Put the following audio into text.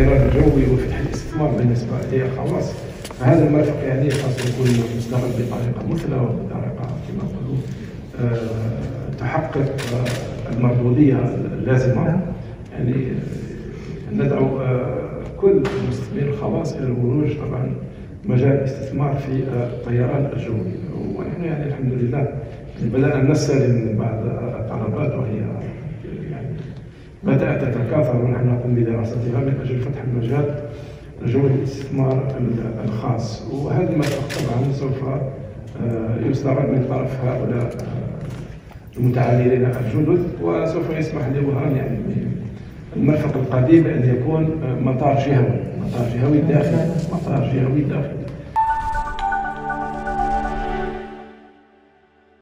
الطيران الجوي وفتح الاستثمار بالنسبة للخواص فهذا المرفق يعني خاص يكون مستغل بطريقة مثلى وبطريقة كما نقولوا آه، تحقق آه، المردودية اللازمة. يعني آه، ندعو كل المستثمرين الخواص إلى الولوج طبعا مجال الاستثمار في الطيران الجوي. ونحن يعني الحمد لله يعني بدأنا نستلم بعض الطلبات وهي بدات تتكاثر ونحن نقوم بدراستها من أجل فتح المجال؟ جو الاستثمار الخاص. وهذا المرفق طبعا سوف آه، يستغل من طرف هؤلاء آه، المتعاملين الجدد وسوف يسمح لوهران يعني المرفق القديم ان يكون آه، مطار جهوي. مطار جهوي داخلي. مطار جهوي داخلي.